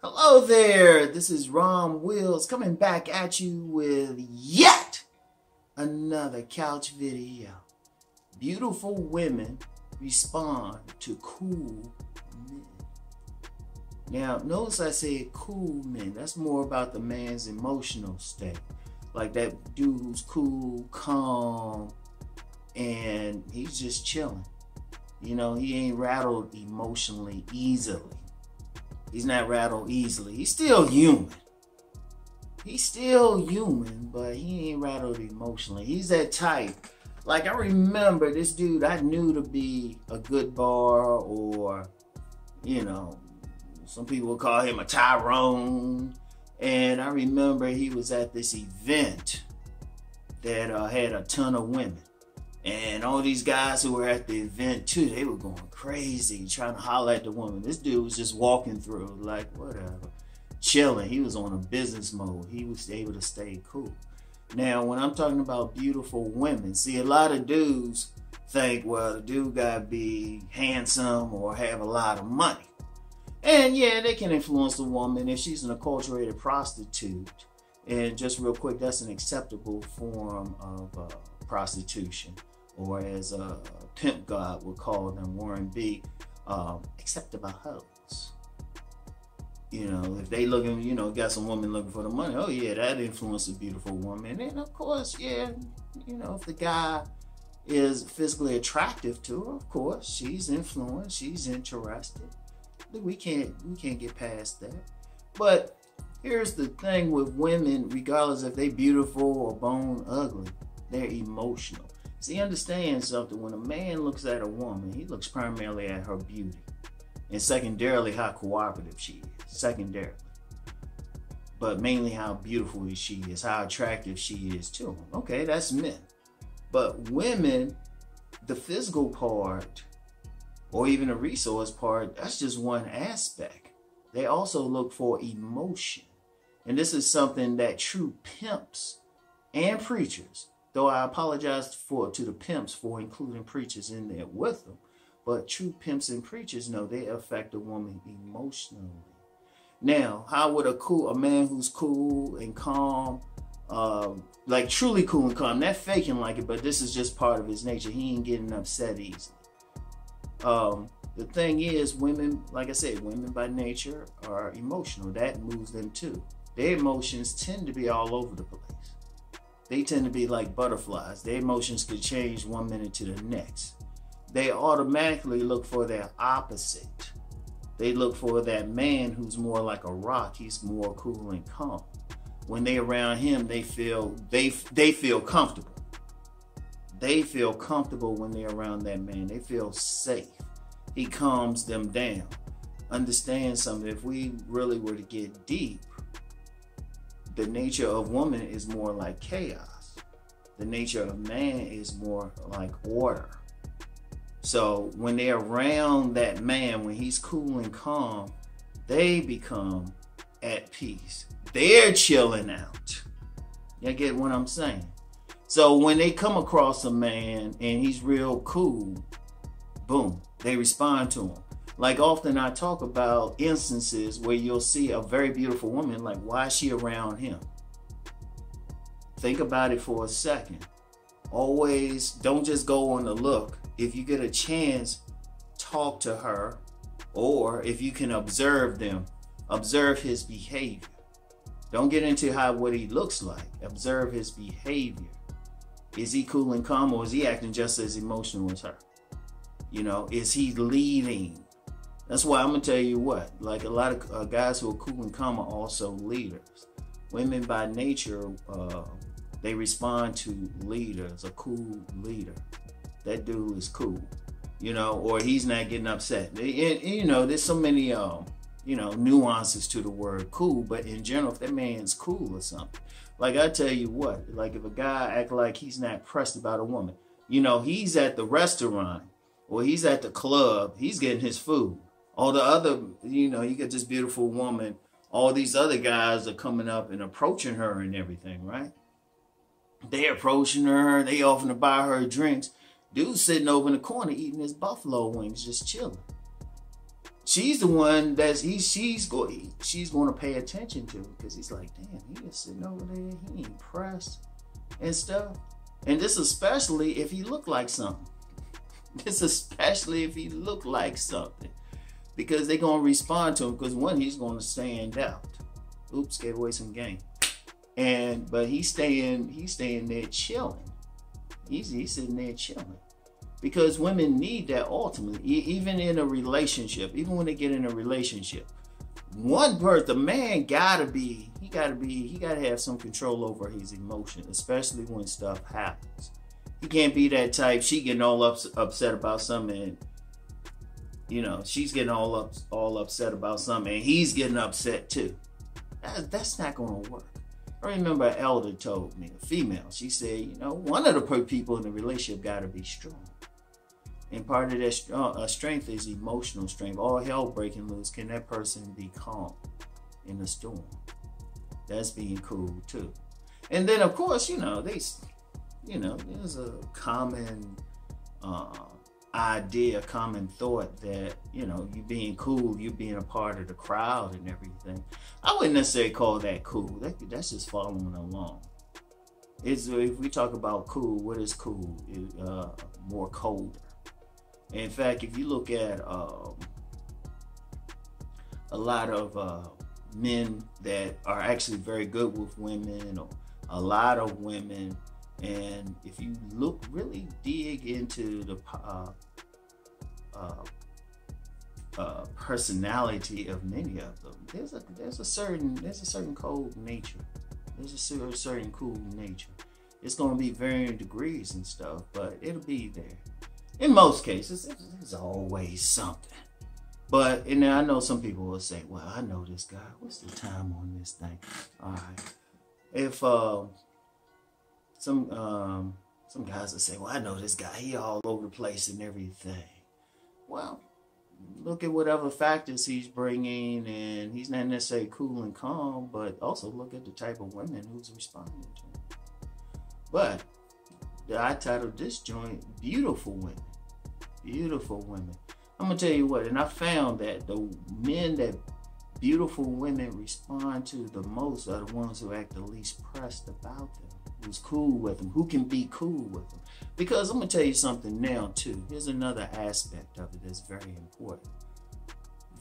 Hello there, this is Rom Wills coming back at you with yet another couch video. Beautiful women respond to cool men. Now, notice I said cool men. That's more about the man's emotional state. Like that dude who's cool, calm, and he's just chilling. You know, he ain't rattled emotionally easily. He's not rattled easily. He's still human. He's still human, but he ain't rattled emotionally. He's that type. Like I remember this dude I knew to be a good bar or, you know, some people would call him a Tyrone. And I remember he was at this event that uh, had a ton of women. And all these guys who were at the event too, they were going crazy trying to holler at the woman. This dude was just walking through, like, whatever, chilling. He was on a business mode. He was able to stay cool. Now, when I'm talking about beautiful women, see, a lot of dudes think, well, the dude got to be handsome or have a lot of money. And yeah, they can influence the woman if she's an acculturated prostitute. And just real quick, that's an acceptable form of uh, prostitution or as a pimp god would call them, Warren B, um, acceptable hoes. You know, if they looking, you know, got some woman looking for the money, oh yeah, that influences a beautiful woman. And of course, yeah, you know, if the guy is physically attractive to her, of course, she's influenced, she's interested. We can't we can't get past that. But here's the thing with women, regardless if they beautiful or bone ugly, they're emotional. See, understand something. When a man looks at a woman, he looks primarily at her beauty. And secondarily, how cooperative she is. Secondarily. But mainly how beautiful she is, how attractive she is to him. Okay, that's men. But women, the physical part, or even the resource part, that's just one aspect. They also look for emotion. And this is something that true pimps and preachers Though I apologize for to the pimps for including preachers in there with them. But true pimps and preachers know they affect a woman emotionally. Now, how would a cool a man who's cool and calm, um, like truly cool and calm, not faking like it, but this is just part of his nature. He ain't getting upset easily. Um, the thing is, women, like I said, women by nature are emotional. That moves them too. Their emotions tend to be all over the place they tend to be like butterflies. Their emotions could change one minute to the next. They automatically look for their opposite. They look for that man who's more like a rock. He's more cool and calm. When they around him, they feel they they feel comfortable. They feel comfortable when they're around that man. They feel safe. He calms them down. Understand something. If we really were to get deep, the nature of woman is more like chaos. The nature of man is more like order. So when they're around that man, when he's cool and calm, they become at peace. They're chilling out. You get what I'm saying? So when they come across a man and he's real cool, boom, they respond to him. Like often I talk about instances where you'll see a very beautiful woman, like why is she around him? Think about it for a second. Always don't just go on the look. If you get a chance, talk to her, or if you can observe them, observe his behavior. Don't get into how what he looks like. Observe his behavior. Is he cool and calm or is he acting just as emotional as her? You know, is he leading? That's why I'm gonna tell you what. Like a lot of uh, guys who are cool and calm are also leaders. Women by nature, uh, they respond to leaders. A cool leader. That dude is cool, you know, or he's not getting upset. And, you know, there's so many, um, you know, nuances to the word cool. But in general, if that man's cool or something, like I tell you what, like if a guy act like he's not pressed about a woman, you know, he's at the restaurant or he's at the club, he's getting his food all the other, you know, you get this beautiful woman, all these other guys are coming up and approaching her and everything, right? They approaching her, they offering to buy her drinks. Dude sitting over in the corner eating his buffalo wings, just chilling. she's the one that's he she's going she's going to pay attention to because he's like, damn, he just sitting over there, he ain't pressed and stuff. And this especially if he looked like something. This especially if he looked like something. Because they're gonna respond to him because one, he's gonna stand out. Oops, gave away some game. And but he's staying, he's staying there chilling. He's he's sitting there chilling because women need that ultimately, even in a relationship, even when they get in a relationship. One person, the man gotta be, he gotta be, he gotta have some control over his emotion, especially when stuff happens. He can't be that type. She getting all ups, upset about something, and, you know, she's getting all up, all upset about something, and he's getting upset too. That, that's not gonna work. I remember an elder told me, a female, she said, you know, one of the people in the relationship got to be strong. And part of that uh, strength is emotional strength. All hell breaking loose, can that person be calm in the storm? That's being cool too. And then, of course, you know, they, you know, there's a common uh, idea, common thought that, you know, you being cool, you being a part of the crowd and everything. I wouldn't necessarily call that cool. That, that's just following along. Is if we talk about cool, what is cool? Uh, more colder in fact, if you look at um, a lot of uh, men that are actually very good with women, or a lot of women, and if you look really dig into the uh, uh, uh, personality of many of them, there's a there's a certain there's a certain cold nature. There's a certain cool nature. It's going to be varying degrees and stuff, but it'll be there in most cases, there's always something. But and I know some people will say, "Well, I know this guy. What's the time on this thing?" All right. If uh, some um, some guys will say, "Well, I know this guy. He all over the place and everything." Well, look at whatever factors he's bringing, and he's not necessarily cool and calm, but also look at the type of women who's responding to him. But I titled this joint "Beautiful Women." beautiful women. I'm gonna tell you what, and I found that the men that beautiful women respond to the most are the ones who act the least pressed about them, who's cool with them, who can be cool with them. Because I'm gonna tell you something now too. Here's another aspect of it that's very important.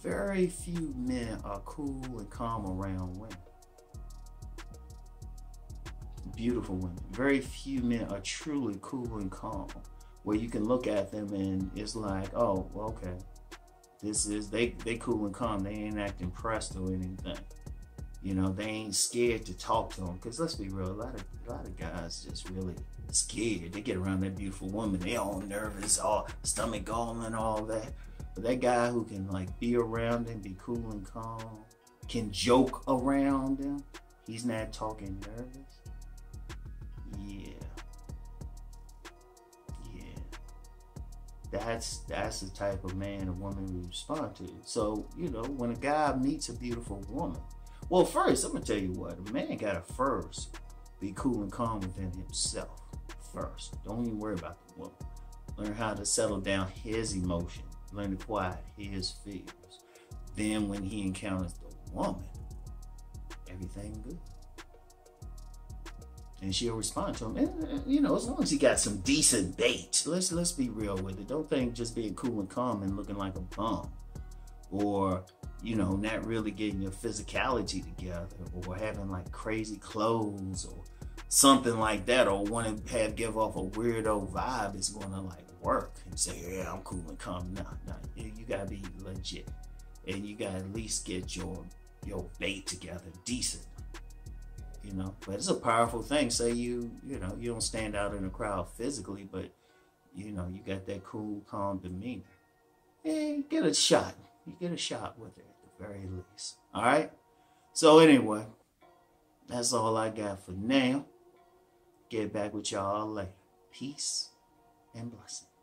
Very few men are cool and calm around women. Beautiful women. Very few men are truly cool and calm where you can look at them and it's like, oh, okay, this is they they cool and calm. They ain't acting pressed or anything. You know, they ain't scared to talk to them. Cause let's be real, a lot of a lot of guys just really scared. They get around that beautiful woman, they all nervous, all stomach galling, all that. But that guy who can like be around them, be cool and calm, can joke around them, he's not talking nervous. That's that's the type of man or woman we respond to. So, you know, when a guy meets a beautiful woman, well, first, I'm gonna tell you what, a man gotta first be cool and calm within himself. First. Don't even worry about the woman. Learn how to settle down his emotion. Learn to quiet his fears. Then when he encounters the woman, everything good and she'll respond to him. And, uh, you know, as long as he got some decent bait, let's let's be real with it. Don't think just being cool and calm and looking like a bum, or you know, not really getting your physicality together, or having like crazy clothes or something like that, or want to have give off a weirdo vibe is going to like work. And say, yeah, I'm cool and calm. No, no, you gotta be legit, and you gotta at least get your your bait together decent you know. But it's a powerful thing. Say you, you know, you don't stand out in a crowd physically, but you know, you got that cool, calm demeanor. Yeah, get a shot. You get a shot with it at the very least. All right. So anyway, that's all I got for now. Get back with y'all later. Peace and blessings.